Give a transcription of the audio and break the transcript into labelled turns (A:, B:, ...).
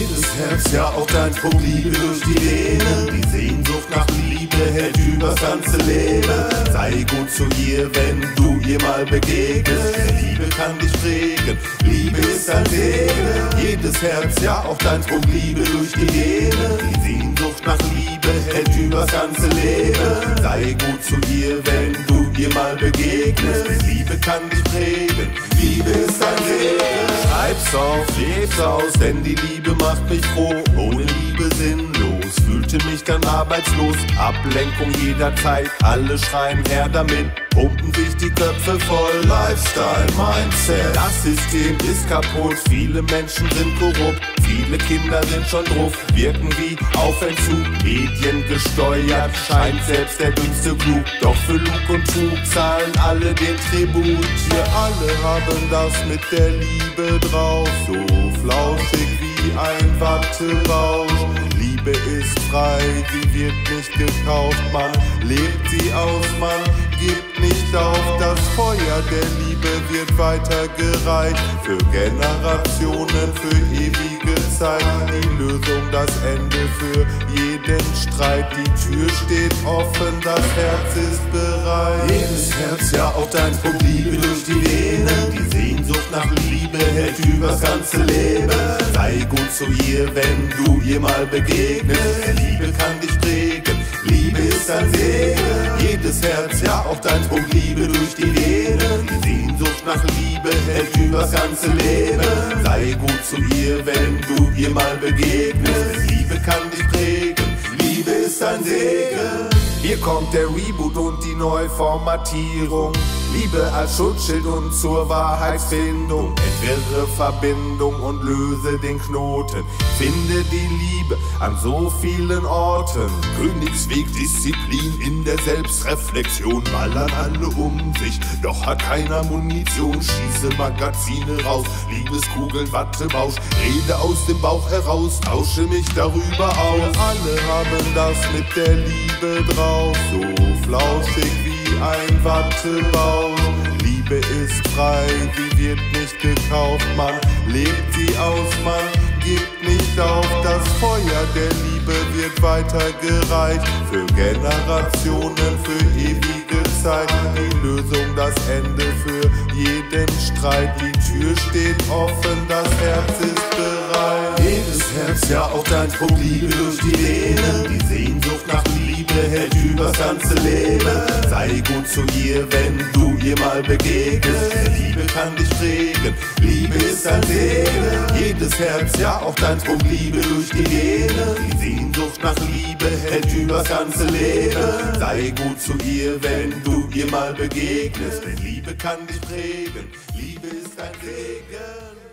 A: Jedes Herz, ja auch dein Punkt Liebe durch die Venen. Die Sehnsucht nach Liebe hält übers ganze Leben. Sei gut zu ihr, wenn du ihr mal begegnest. Liebe kann dich prägen, Liebe ist ein Segen. Jedes Herz, ja auch dein Punkt Liebe durch die Venen. Die Sehnsucht nach Liebe hält übers ganze Leben. Sei gut zu ihr, wenn du ihr mal begegnest. Liebe kann dich prägen, Liebe ist ein Segen. Auf, leb's aus, denn die Liebe macht mich froh. Ohne Liebe sinnlos, fühlte mich dann arbeitslos. Ablenkung jederzeit, alle schreien her damit. Pumpen sich die Köpfe voll, Lifestyle, Mindset. Das System ist kaputt, viele Menschen sind korrupt. Viele Kinder sind schon drauf, wirken wie auf Entzug. Medien gesteuert, scheint selbst der dümmste klug. Doch für Lug und Trug zahlen alle den Tribut. Wir alle haben das mit der Liebe drauf, so flauschig wie ein Watterausch. Liebe ist frei, sie wird nicht gekauft, man lebt sie aus, man gibt nicht auf. Das Feuer der Liebe wird weitergereicht für Generationen, für ewige Zeit. Die Lösung, das Ende für jeden Streit. Die Tür steht offen, das Herz ist bereit. Jedes Herz, ja auch dein Punkt Liebe durch die Venen. Die Sehnsucht nach Liebe hält übers ganze Leben. Sei gut zu ihr, wenn du ihr mal begegnest. Liebe kann dich prägen, Liebe ist ein Segen. Jedes Herz, ja auch dein Punkt Liebe durch die Venen. Die Sehnsucht nach Liebe hält übers ganze Leben. Sei gut zu ihr, wenn du ihr mal begegnest. Liebe kann dich Liebe ist ein Segen. Hier kommt der Reboot und die Neuformatierung. Liebe als Schutzschild und zur Wahrheitsfindung. Entwirre Verbindung und löse den Knoten. Finde die Liebe an so vielen Orten. Königsweg, Disziplin in der Selbstreflexion. Ballern alle um sich, doch hat keiner Munition. Schieße Magazine raus, Liebeskugeln, Wattebausch. Rede aus dem Bauch heraus, tausche mich darüber aus. Alle haben das mit der Liebe drauf, so flauschig wie ein Wattebausch. Liebe ist frei, sie wird nicht gekauft, man lebt sie aus, man gibt nicht auf. Das Feuer der Liebe wird weitergereicht für Generationen, für ewige Zeit. Die Lösung, das Ende für jeden Streit. Die Tür steht offen, das Herz ist bereit. Jedes Herz, ja auch dein Punkt Liebe durch die Venen. Die Sehnsucht ganze Leben. Sei gut zu ihr, wenn du ihr mal begegnest. Liebe kann dich prägen, Liebe ist ein Segen. Jedes Herz, ja auch dein Punkt Liebe durch die Venen. Die Sehnsucht nach Liebe hält übers ganze Leben. Sei gut zu ihr, wenn du ihr mal begegnest. Denn Liebe kann dich prägen, Liebe ist ein Segen.